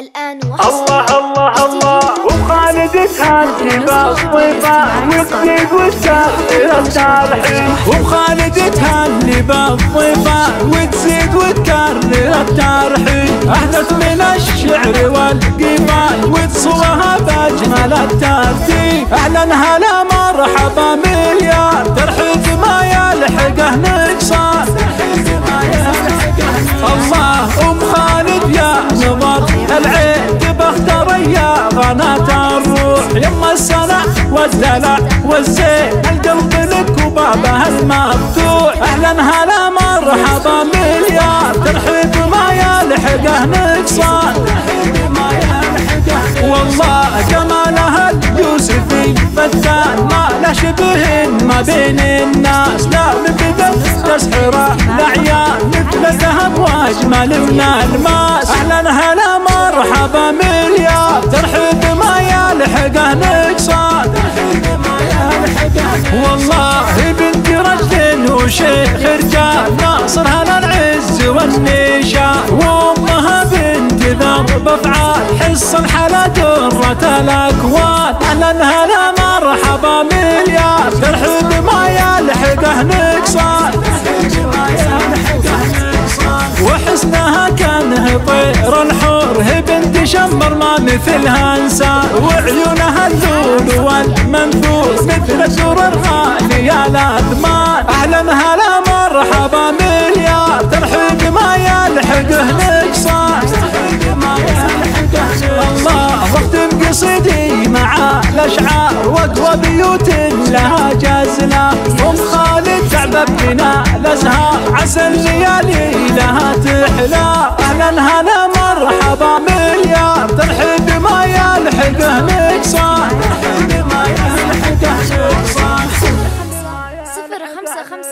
الآن الله الله الله. وخالد تهني بالطيبة والزيد والتأخير التارحين وخالد تهني بالطيبة وتزيد وتكرر الترحيب أهلت من الشعر والقبال وتصوها بأجمل الترتيب. أهلا هلا مرحبا مليار ترحيب ما يلحقه نقصان والدلع والزين القلب لك وبابه المفتوح. أهلا هلا مرحبا مليار ترحيب ما يلحقه نقصان. والله جمالها اليوسفي فتان ما له شبه ما بين الناس. لا من بدل تسحره لعيان مثل الذهب وأجمل من الماس. أهلا هلا مرحبا مليار وشيخ رجال ناصر هلا العز والنشان وأمها بنت ذرب افعال حص الحلا درة الأكوان. أهلا هلا مرحبا مليار ترحيب ما يلحقه نقصان. وحسنها كانه طير الحور بنت شمر ما مثلها انسان. وعيونها اللول والمنثور مثل الدور الغالية الاثمان الاشعار واقوى بيوت لها جزله ام خالد تعبب بنا الأزهار. عسى الليالي لها تحلى. أهلا هلا